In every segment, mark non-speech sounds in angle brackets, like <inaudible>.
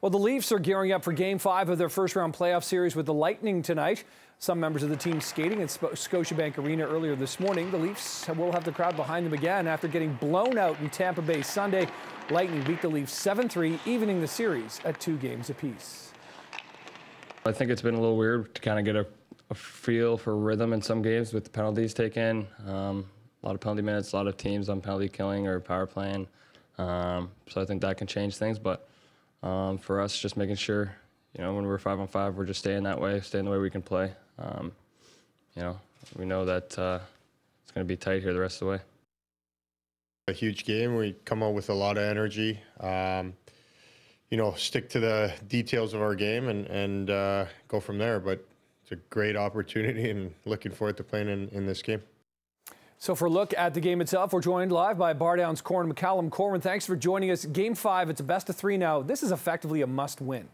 Well, the Leafs are gearing up for game five of their first round playoff series with the Lightning tonight. Some members of the team skating at Scotiabank Arena earlier this morning. The Leafs will have the crowd behind them again after getting blown out in Tampa Bay Sunday. Lightning beat the Leafs 7 3, evening the series at two games apiece. I think it's been a little weird to kind of get a, a feel for rhythm in some games with the penalties taken. Um, a lot of penalty minutes, a lot of teams on penalty killing or power playing. Um, so I think that can change things. But um, for us, just making sure, you know, when we're five on five, we're just staying that way, staying the way we can play. Um, you know, we know that uh, it's going to be tight here the rest of the way. A huge game. We come out with a lot of energy. Um, you know, stick to the details of our game and and uh, go from there. But it's a great opportunity, and looking forward to playing in, in this game. So for a look at the game itself, we're joined live by BarDown's Corwin McCallum. Corwin, thanks for joining us. Game five, it's a best of three now. This is effectively a must win.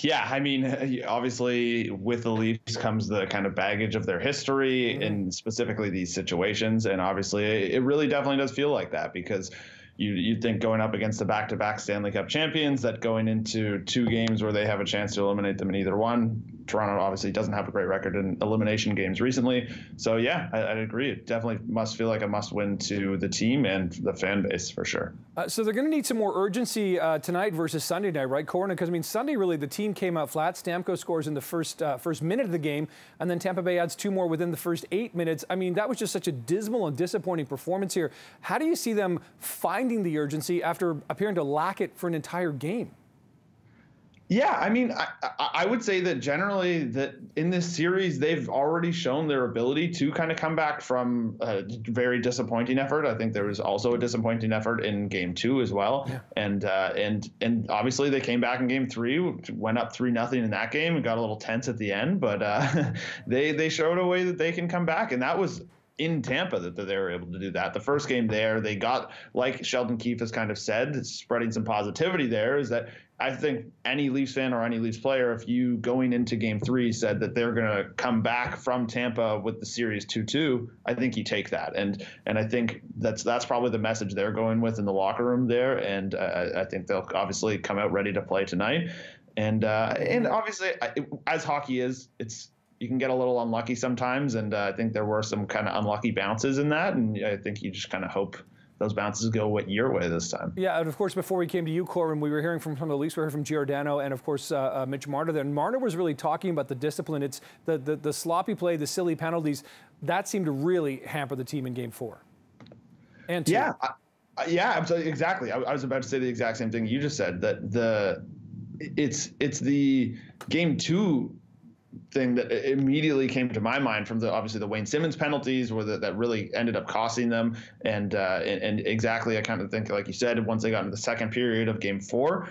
Yeah, I mean, <laughs> obviously, with the Leafs comes the kind of baggage of their history mm-hmm. and specifically these situations. And obviously, it really definitely does feel like that because you you'd think going up against the back-to-back Stanley Cup champions that going into two games where they have a chance to eliminate them in either one. Toronto obviously doesn't have a great record in elimination games recently, so yeah, I, would agree. It definitely must feel like a must-win to the team and the fan base for sure. Uh, so they're going to need some more urgency uh, tonight versus Sunday night, right, Corwin? Because I mean, Sunday really the team came out flat. Stamkos scores in the first uh, first minute of the game, and then Tampa Bay adds two more within the first eight minutes. I mean, that was just such a dismal and disappointing performance here. How do you see them finding the urgency after appearing to lack it for an entire game. Yeah, I mean, I, I, would say that generally that in this series they've already shown their ability to kind of come back from a very disappointing effort. I think there was also a disappointing effort in Game Two as well, yeah. and uh, and and obviously they came back in Game Three, went up three nothing in that game, and got a little tense at the end, but uh, <laughs> they they showed a way that they can come back, and that was in Tampa that, that they were able to do that. The first game there, they got, like Sheldon Keefe has kind of said, spreading some positivity there, is that I think any Leafs fan or any Leafs player, if you going into game three said that they're going to come back from Tampa with the series 2 2, I think you take that. And and I think that's that's probably the message they're going with in the locker room there. And I think they'll obviously come out ready to play tonight. And uh, and obviously, as hockey is, it's you can get a little unlucky sometimes, and uh, I think there were some kind of unlucky bounces in that, and I think you just kind of hope those bounces go what your way this time. Yeah, and of course, before we came to you, Corwin, we were hearing from some of the Leafs. We heard from Giordano and, of course, uh, uh, Mitch Marner there. And Marner was really talking about the discipline. It's the, the, the sloppy play, the silly penalties. That seemed to really hamper the team in Game Four. And two. yeah, I, yeah, absolutely, exactly. I, I was about to say the exact same thing you just said. That the it's it's the Game Two thing that immediately came to my mind from the obviously the Wayne Simmonds penalties were the, that really ended up costing them. And, uh, and, and exactly I kind of think like you said once they got into the second period of game 4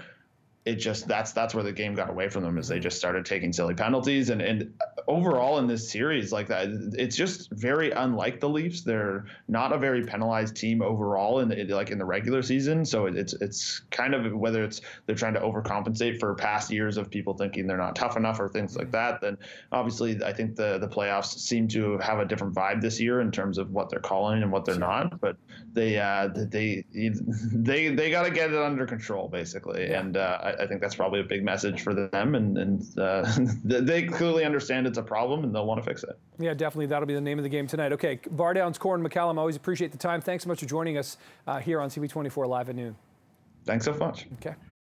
it just that's that's where the game got away from them is they just started taking silly penalties. And and overall in this series like that it's just very unlike the Leafs. They're not a very penalized team overall in the, like in the regular season. So it's it's kind of whether it's they're trying to overcompensate for past years of people thinking they're not tough enough or things like that then obviously I think the the playoffs seem to have a different vibe this year in terms of what they're calling and what they're not. But they uh they they they got to get it under control basically. Yeah. and uh, I, think that's probably a big message for them, and, and uh, <laughs> they clearly understand it's a problem and they'll want to fix it. Yeah, definitely. That'll be the name of the game tonight. Okay, BarDown's McCallum, always appreciate the time. Thanks so much for joining us uh, here on CP24 Live at noon. Thanks so much. Okay.